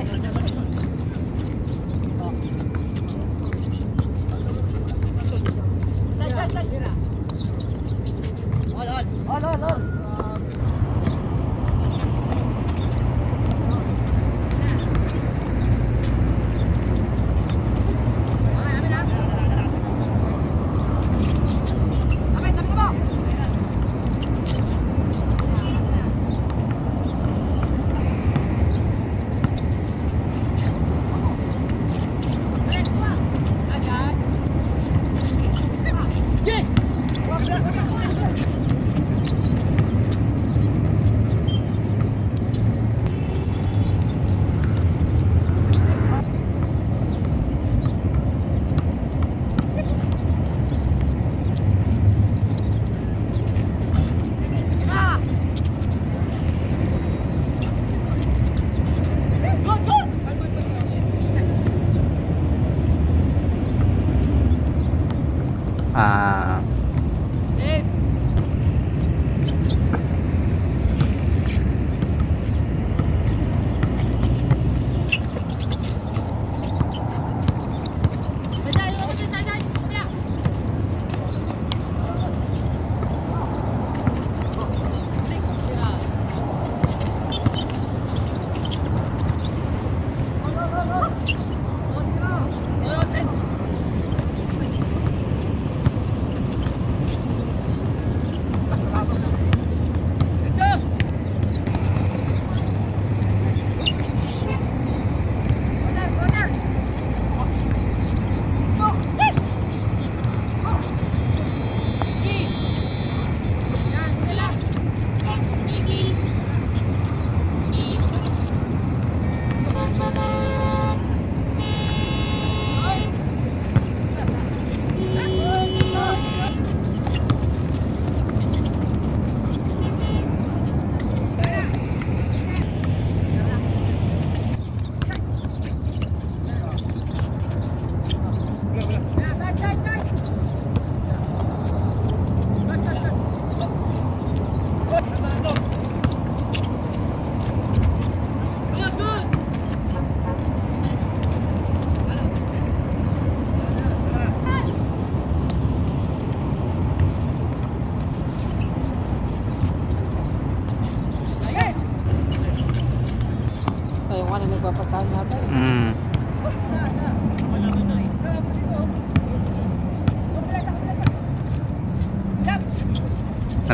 Okay.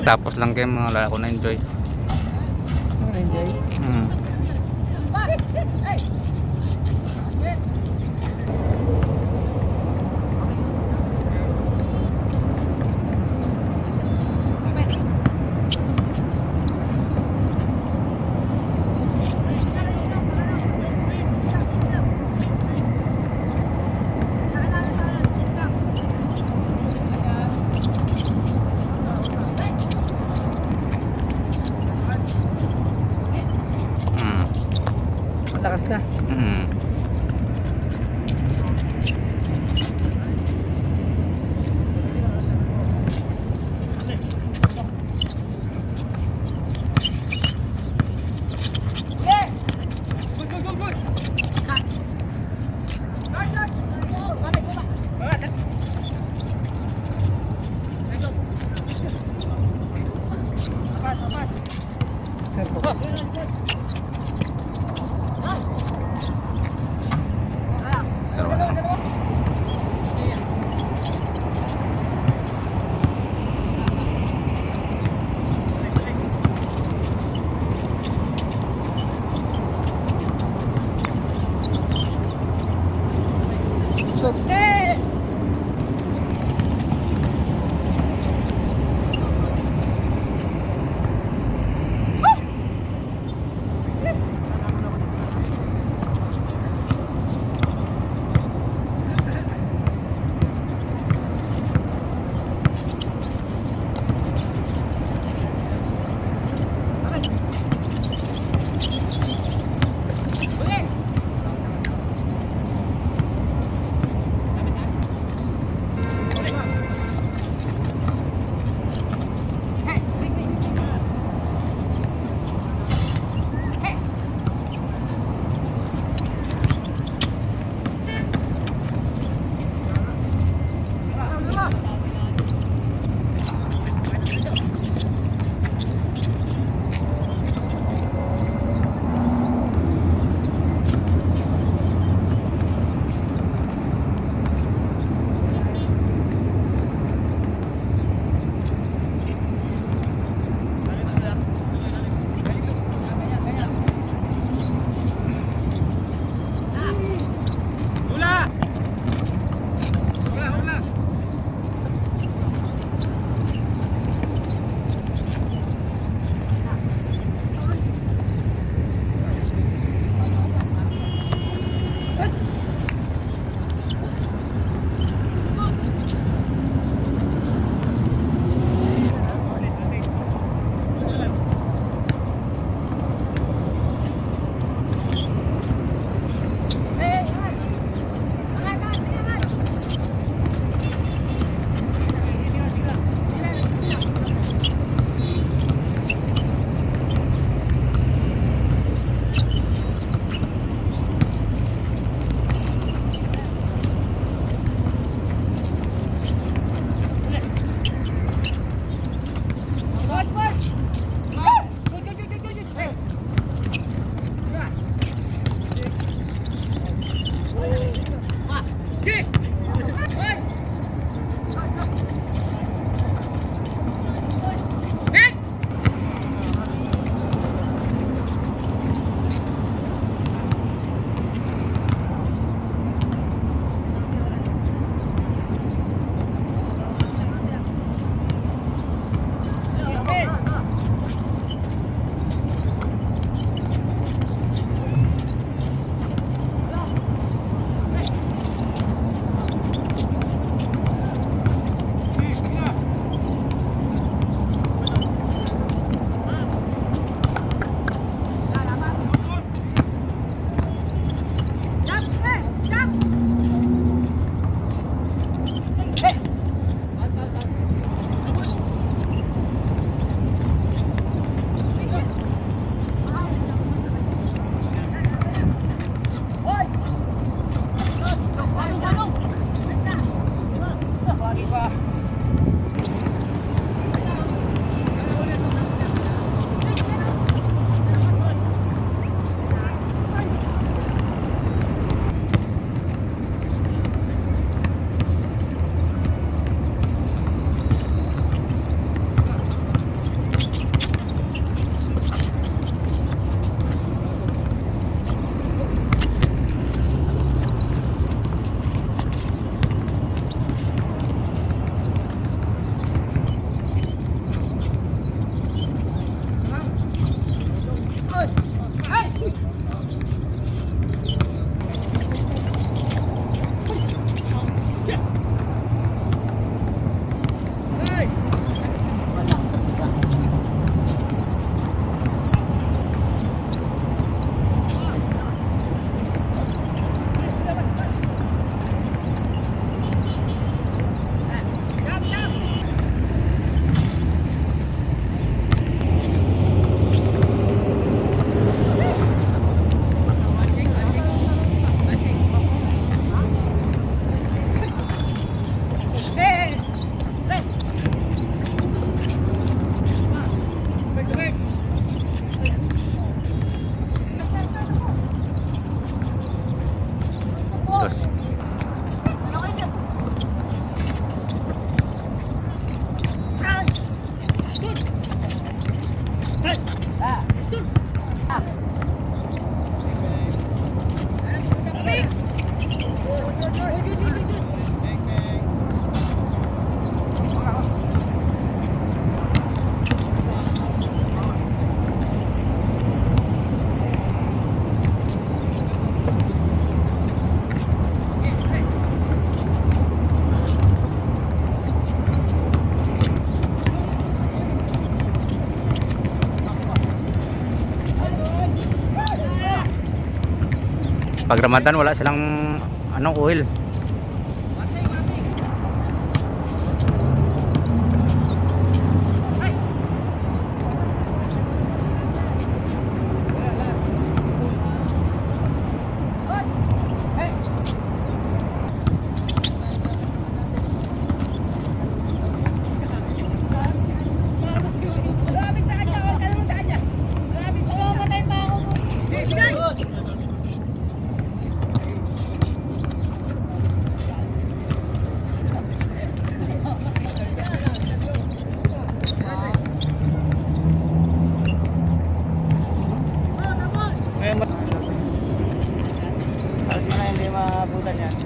Natapos lang game, wala ako na-enjoy. Ano enjoy? Bye. Pag Ramadan wala silang anong oil. Alas mo na hindi maabutan yan.